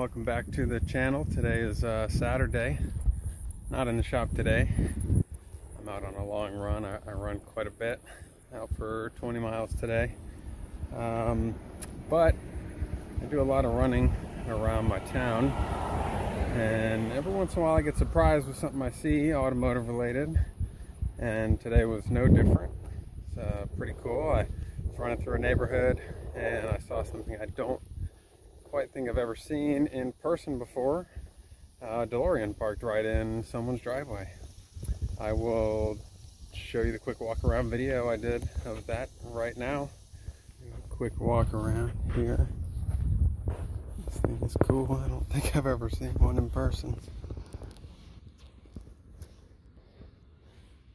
Welcome back to the channel. Today is uh, Saturday. Not in the shop today. I'm out on a long run. I, I run quite a bit. Out for 20 miles today. Um, but I do a lot of running around my town. And every once in a while I get surprised with something I see automotive related. And today was no different. It's uh, pretty cool. I was running through a neighborhood and I saw something I don't quite think I've ever seen in person before. Uh, DeLorean parked right in someone's driveway. I will show you the quick walk around video I did of that right now. Quick walk around here. This thing is cool. I don't think I've ever seen one in person.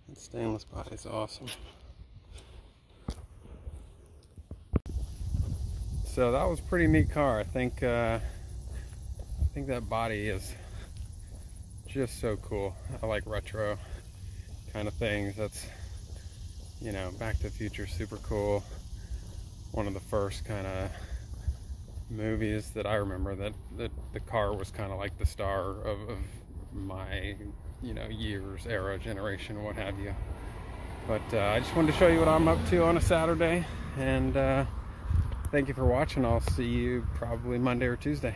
That stainless body is awesome. So that was pretty neat car. I think uh, I think that body is just so cool. I like retro kind of things. That's you know, Back to the Future, super cool. One of the first kind of movies that I remember that, that the car was kind of like the star of, of my you know years, era, generation, what have you. But uh, I just wanted to show you what I'm up to on a Saturday and. Uh, thank you for watching. I'll see you probably Monday or Tuesday.